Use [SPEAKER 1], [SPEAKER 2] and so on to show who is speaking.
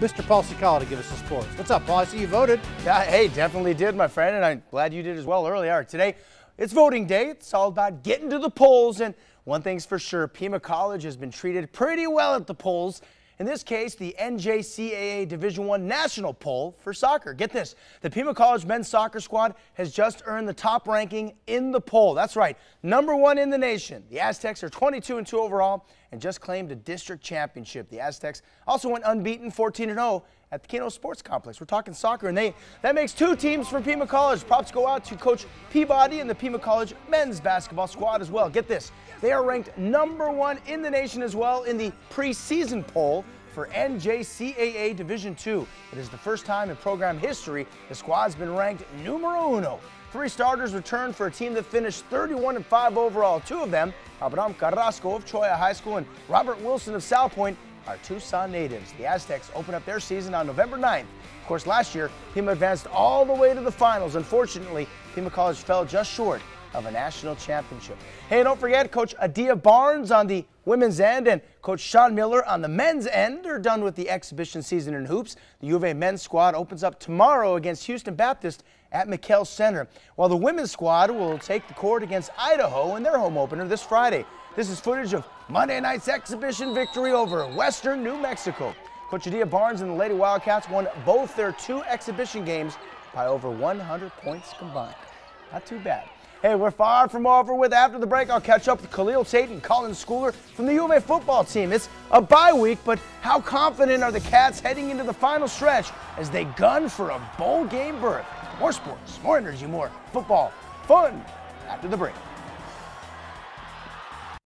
[SPEAKER 1] Mr. Paul Cicala to give us the sports. What's up, Paul? I see you voted.
[SPEAKER 2] Yeah, hey, definitely did, my friend, and I'm glad you did as well earlier. Today, it's voting day. It's all about getting to the polls, and one thing's for sure, Pima College has been treated pretty well at the polls in this case, the NJCAA Division One national poll for soccer. Get this, the Pima College men's soccer squad has just earned the top ranking in the poll. That's right, number one in the nation. The Aztecs are 22 and 2 overall and just claimed a district championship. The Aztecs also went unbeaten 14 and 0 at the Kino Sports Complex. We're talking soccer, and they that makes two teams for Pima College. Props go out to Coach Peabody and the Pima College men's basketball squad as well. Get this, they are ranked number one in the nation as well in the preseason poll for NJCAA Division II. It is the first time in program history the squad's been ranked numero uno. Three starters returned for a team that finished 31 and 5 overall. Two of them, Abraham Carrasco of Cholla High School and Robert Wilson of South Point, are Tucson natives. The Aztecs open up their season on November 9th. Of course, last year, Pima advanced all the way to the finals. Unfortunately, Pima College fell just short of a national championship. Hey, don't forget, Coach Adia Barnes on the women's end and Coach Sean Miller on the men's end are done with the exhibition season in hoops. The U of A men's squad opens up tomorrow against Houston Baptist at McKale Center, while the women's squad will take the court against Idaho in their home opener this Friday. This is footage of Monday night's exhibition victory over Western New Mexico. Coach Adia Barnes and the Lady Wildcats won both their two exhibition games by over 100 points combined. Not too bad. Hey, we're far from over with. After the break, I'll catch up with Khalil Tate and Colin Schooler from the U of A football team. It's a bye week, but how confident are the Cats heading into the final stretch as they gun for a bowl game berth? More sports, more energy, more football, fun after the break.